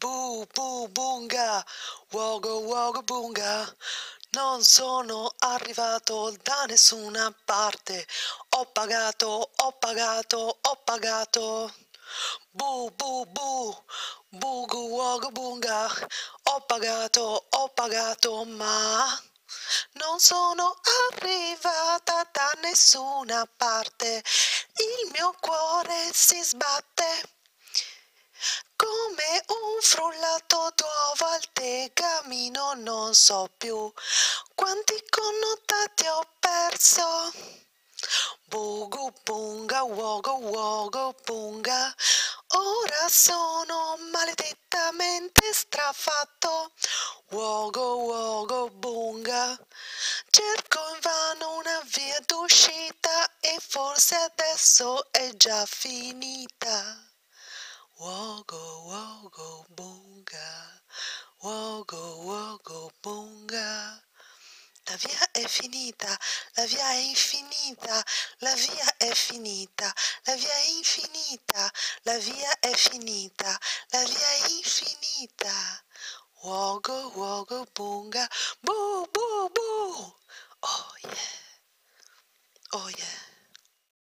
Bu, bu, bunga, wogo, wogo, bunga. Non sono arrivato da nessuna parte. Ho pagato, ho pagato, ho pagato. Bu, bu, bu, bugu, wogo, bunga. Ho pagato, ho pagato, ma non sono arrivata da nessuna parte. Il mio cuore si sbatte un frullato d'uovo al tegamino, non so più quanti connotati ho perso. Bugu bunga, wogo wogo bunga, ora sono maledettamente strafatto. Wogo wogo bunga, cerco invano una via d'uscita e forse adesso è già finita. Wogo wogo bunga, wogo wogo bunga. La via è finita, la via è infinita, la via è finita, la via è infinita, la via è finita, la via è infinita. Wogo wogo bunga, boo